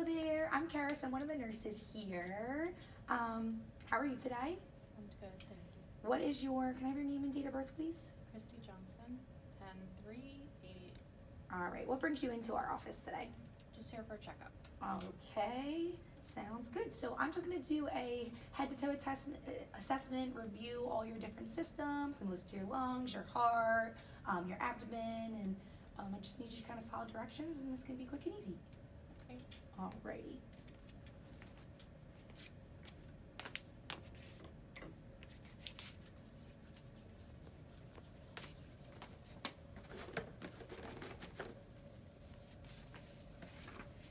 Hello there, I'm Caris. I'm one of the nurses here. Um, how are you today? I'm good, thank you. What is your, can I have your name and date of birth, please? Christy Johnson, ten three eighty. All right, what brings you into our office today? Just here for a checkup. Okay, sounds good. So I'm just gonna do a head to toe assessment, assessment, review all your different systems, and list your lungs, your heart, um, your abdomen, and um, I just need you to kind of follow directions, and this can be quick and easy. Okay. Alrighty.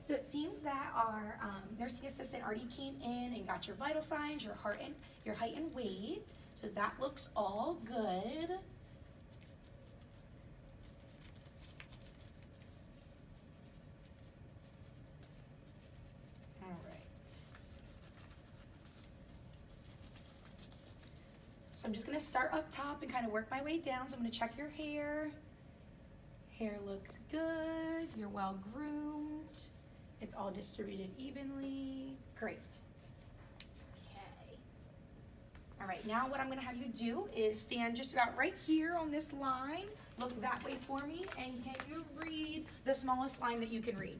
So it seems that our um, nursing assistant already came in and got your vital signs, your heart and your height and weight. So that looks all good. All right. So I'm just gonna start up top and kind of work my way down. So I'm gonna check your hair. Hair looks good. You're well groomed. It's all distributed evenly. Great. Okay. All right, now what I'm gonna have you do is stand just about right here on this line. Look that way for me, and can you read the smallest line that you can read?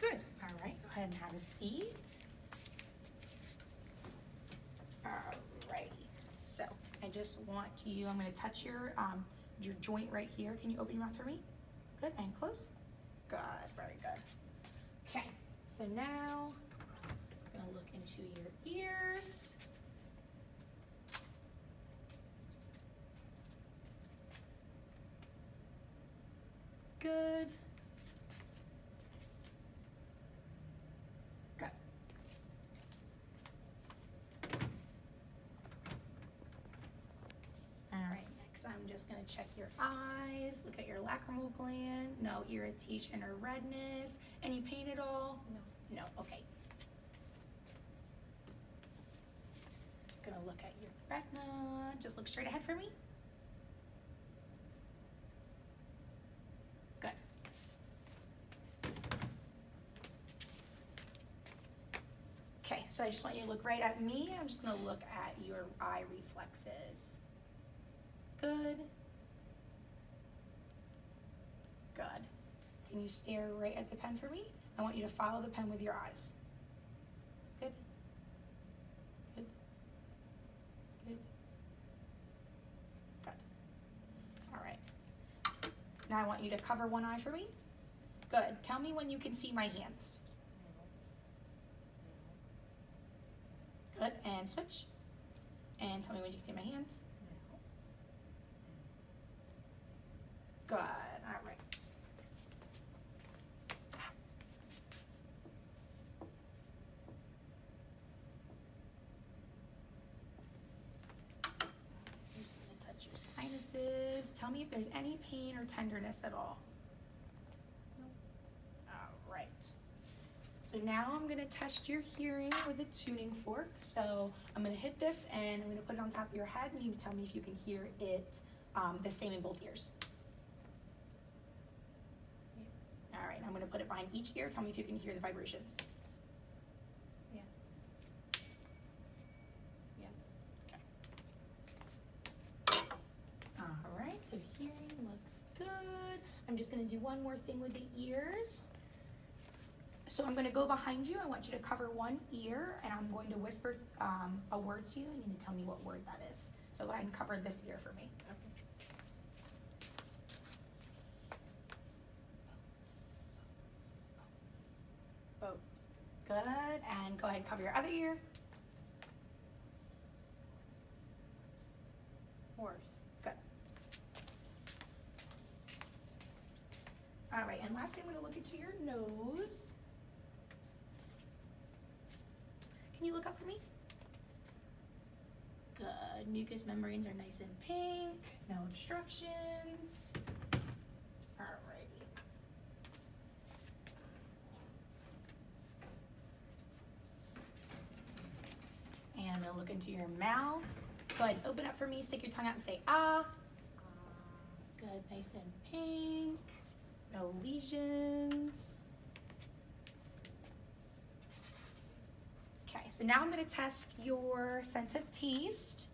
Good. All right, go ahead and have a seat. Alrighty. So I just want you, I'm gonna touch your um your joint right here. Can you open your mouth for me? Good, and close. Good, very good. Okay, so now I'm gonna look into your ears. Good. All right, next I'm just gonna check your eyes, look at your lacrimal gland, no irritation or redness, any pain at all? No. No, okay. Gonna look at your retina, just look straight ahead for me. Good. Okay, so I just want you to look right at me. I'm just gonna look at your eye reflexes. Good. Good. Can you stare right at the pen for me? I want you to follow the pen with your eyes. Good. Good. Good. Good. All right. Now I want you to cover one eye for me. Good. Tell me when you can see my hands. Good. And switch. And tell me when you can see my hands. Good. All right. I'm just gonna touch your sinuses. Tell me if there's any pain or tenderness at all. All right. So now I'm gonna test your hearing with a tuning fork. So I'm gonna hit this and I'm gonna put it on top of your head and you tell me if you can hear it um, the same in both ears. Yes. I'm gonna put it behind each ear. Tell me if you can hear the vibrations. Yes. Yes. Okay. All right, so hearing looks good. I'm just gonna do one more thing with the ears. So I'm gonna go behind you. I want you to cover one ear and I'm going to whisper um, a word to you you need to tell me what word that is. So go ahead and cover this ear for me. Okay. Boat. Good, and go ahead and cover your other ear. Horse. Good. All right, and lastly, I'm gonna look into your nose. Can you look up for me? Good, mucous membranes are nice and pink, no obstructions. Alrighty. And I'm gonna look into your mouth. Go ahead, open up for me, stick your tongue out and say ah. Good, nice and pink. No lesions. Okay, so now I'm gonna test your sense of taste.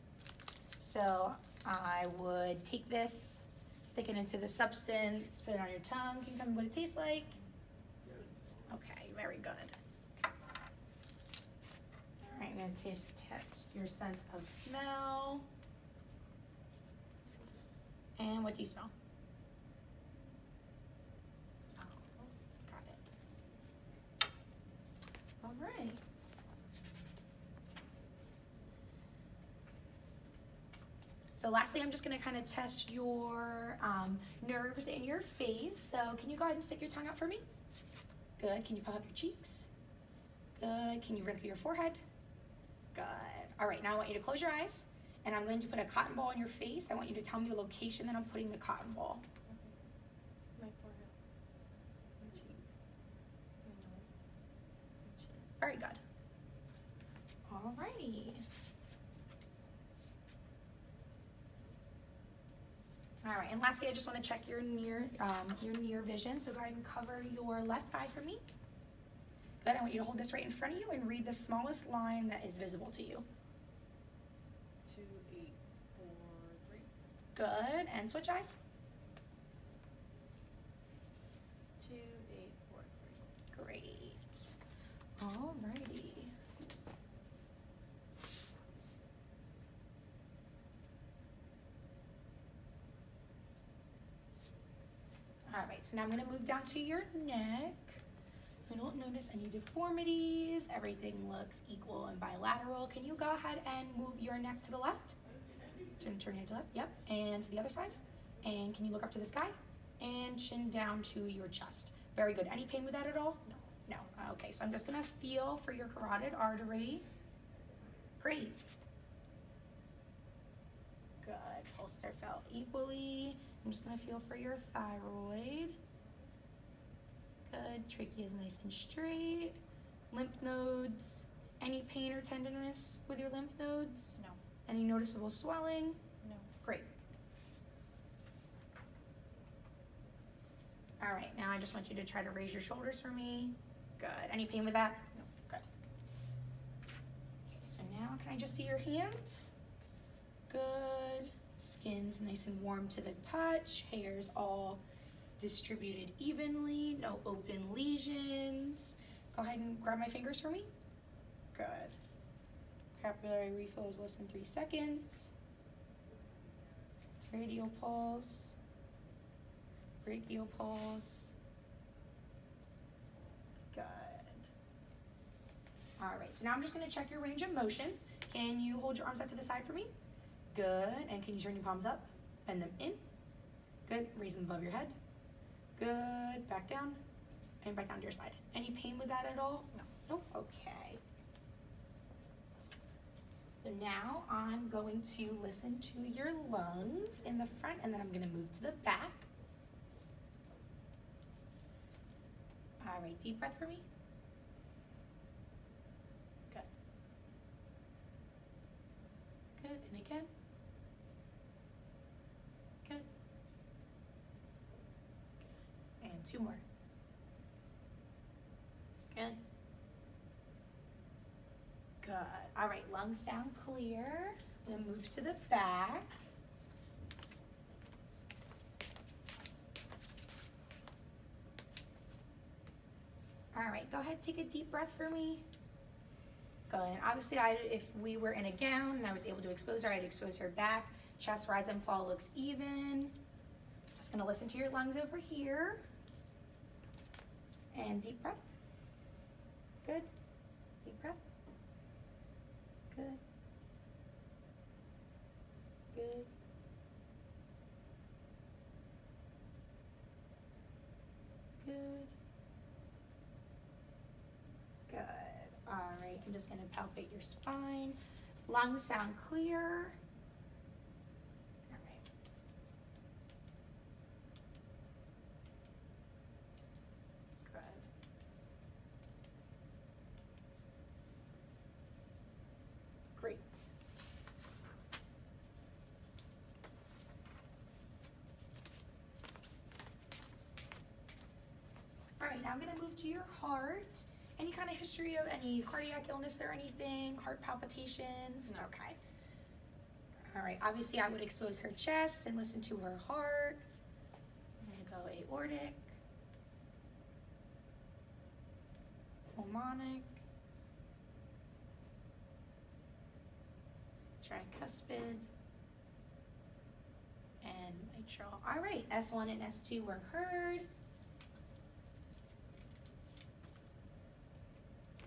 So I would take this, stick it into the substance, put it on your tongue. Can you tell me what it tastes like? Sweet. Okay, very good. Gonna taste, test your sense of smell. And what do you smell? Got it. All right. So lastly, I'm just gonna kind of test your um, nerves in your face. So can you go ahead and stick your tongue out for me? Good. Can you puff up your cheeks? Good. Can you wrinkle your forehead? Good. All right, now I want you to close your eyes and I'm going to put a cotton ball on your face. I want you to tell me the location that I'm putting the cotton ball. Okay. My forehead. My cheek. My nose. My chin. Very good. Alrighty. All right, and lastly, I just want to check your near um, your near vision. So go ahead and cover your left eye for me. Good. I want you to hold this right in front of you and read the smallest line that is visible to you. Two, eight, four, three. Good. And switch eyes. Two, eight, four, three. Great. Alrighty. Alright, so now I'm going to move down to your neck. I don't notice any deformities. Everything looks equal and bilateral. Can you go ahead and move your neck to the left? Turn, turn your head to the left. Yep. And to the other side. And can you look up to the sky? And chin down to your chest. Very good. Any pain with that at all? No. No. Uh, okay, so I'm just gonna feel for your carotid artery. Great. Good. Pulses are felt equally. I'm just gonna feel for your thyroid. Good. Trachea is nice and straight. Lymph nodes. Any pain or tenderness with your lymph nodes? No. Any noticeable swelling? No. Great. All right, now I just want you to try to raise your shoulders for me. Good. Any pain with that? No. Good. Okay, so now can I just see your hands? Good. Skin's nice and warm to the touch. Hair's all distributed evenly. No open lesions. Go ahead and grab my fingers for me. Good. Capillary refill is less than three seconds. Radial pulse. Brachial pulse. Good. All right, so now I'm just gonna check your range of motion. Can you hold your arms out to the side for me? Good, and can you turn your palms up? Bend them in. Good, raise them above your head. Good, back down, and back down to your side. Any pain with that at all? No. Nope, okay. So now I'm going to listen to your lungs in the front and then I'm gonna move to the back. All right, deep breath for me. Good. Good, and again. Good. Good. And two more. Good. Good. All right, lungs sound clear. I'm gonna move to the back. All right, go ahead, take a deep breath for me. Good. Obviously, I, if we were in a gown and I was able to expose her, I'd expose her back. Chest rise and fall looks even. Just gonna listen to your lungs over here. And deep breath. Good. Deep breath. Good. Good. Good. Good. All right, I'm just gonna palpate your spine. Lungs sound clear. All right. Good. Great. Now I'm gonna move to your heart. Any kind of history of any cardiac illness or anything, heart palpitations? Okay. All right, obviously I would expose her chest and listen to her heart. I'm gonna go aortic, pulmonic, tricuspid, and mitral. All right, S1 and S2 were heard.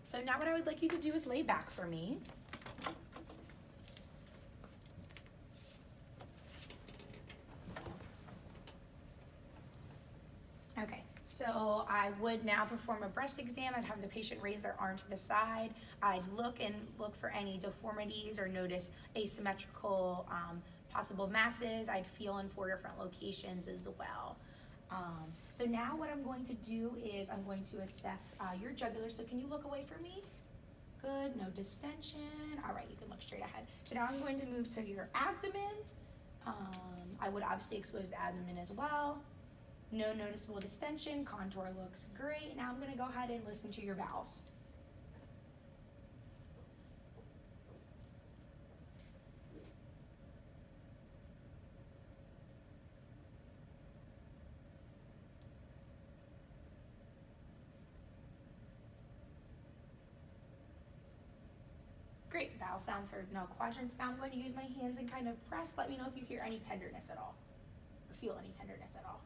So now what I would like you to do is lay back for me. Okay, so I would now perform a breast exam. I'd have the patient raise their arm to the side. I'd look and look for any deformities or notice asymmetrical um, possible masses. I'd feel in four different locations as well. Um, so now what I'm going to do is I'm going to assess uh, your jugular. So can you look away from me? Good, no distension. All right, you can look straight ahead. So now I'm going to move to your abdomen. Um, I would obviously expose the abdomen as well. No noticeable distension, contour looks great. Now I'm gonna go ahead and listen to your bowels. Great, bowel sounds heard. No quadrants. Now I'm going to use my hands and kind of press. Let me know if you hear any tenderness at all, or feel any tenderness at all.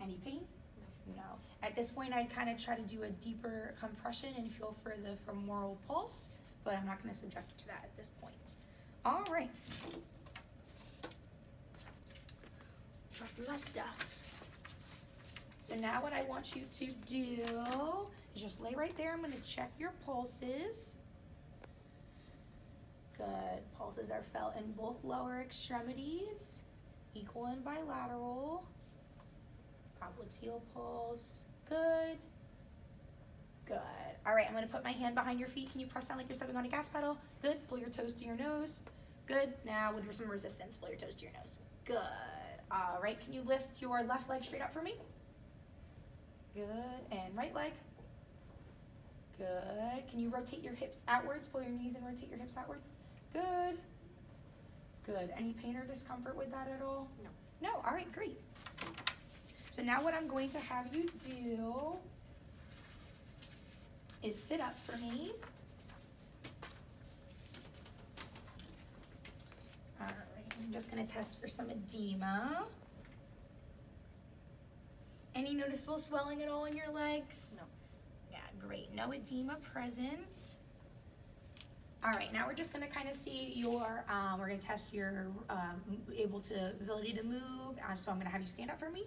Any pain? No. At this point, I'd kind of try to do a deeper compression and feel for the femoral pulse, but I'm not going to subject you to that at this point. All right. Drop my stuff. So now what I want you to do is just lay right there. I'm going to check your pulses. Good. Pulses are felt in both lower extremities, equal and bilateral. Popliteal pulse. Good. Good. All right, I'm gonna put my hand behind your feet. Can you press down like you're stepping on a gas pedal? Good. Pull your toes to your nose. Good. Now with some resistance, pull your toes to your nose. Good. All right, can you lift your left leg straight up for me? Good. And right leg. Good. Can you rotate your hips outwards? Pull your knees and rotate your hips outwards. Good. Good. Any pain or discomfort with that at all? No. No. All right, great. So now what I'm going to have you do is sit up for me. All right, I'm just gonna test for some edema. Any noticeable swelling at all in your legs? No. Yeah, great. No edema present. All right, now we're just gonna kind of see your, um, we're gonna test your um, able to ability to move. Uh, so I'm gonna have you stand up for me.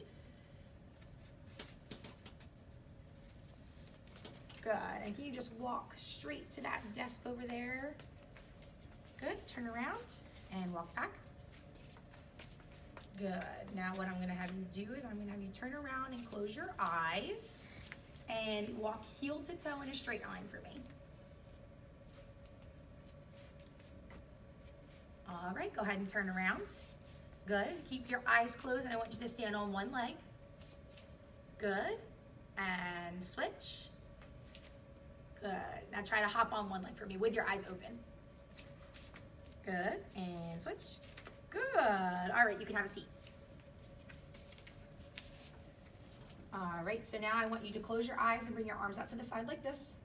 Good. And can you just walk straight to that desk over there? Good. Turn around and walk back. Good. Now what I'm gonna have you do is I'm gonna have you turn around and close your eyes and walk heel to toe in a straight line for me. All right, go ahead and turn around. Good. Keep your eyes closed and I want you to stand on one leg. Good. And switch. Good. Now try to hop on one leg for me with your eyes open. Good. And switch. Good. All right, you can have a seat. All right, so now I want you to close your eyes and bring your arms out to the side like this.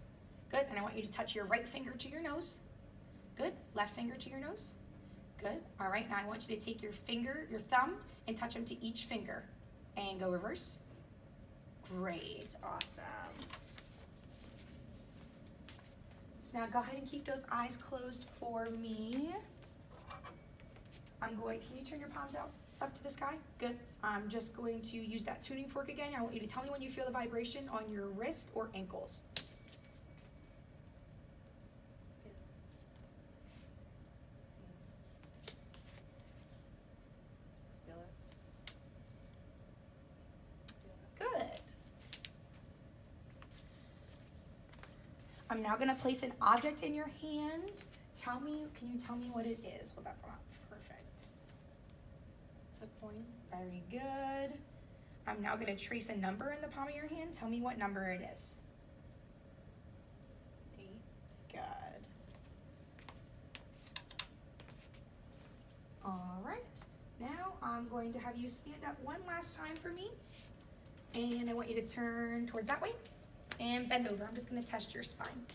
Good. And I want you to touch your right finger to your nose. Good. Left finger to your nose. Good. All right, now I want you to take your finger, your thumb, and touch them to each finger. And go reverse. Great. Awesome. So now go ahead and keep those eyes closed for me. I'm going, can you turn your palms out up to the sky? Good. I'm just going to use that tuning fork again. I want you to tell me when you feel the vibration on your wrist or ankles. I'm now gonna place an object in your hand. Tell me, can you tell me what it is? Will that come out? Point. Very good. I'm now gonna trace a number in the palm of your hand. Tell me what number it is. Eight. Good. All right. Now I'm going to have you stand up one last time for me. And I want you to turn towards that way and bend over. I'm just going to test your spine.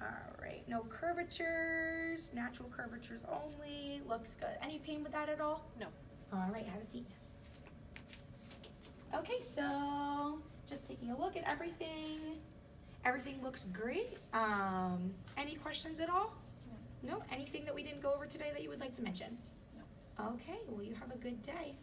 All right. No curvatures, natural curvatures only. Looks good. Any pain with that at all? No. All right. Have a seat. Okay. So just taking a look at everything. Everything looks great. Um, any questions at all? No. Anything that we didn't go over today that you would like to mention? No. Okay, well, you have a good day.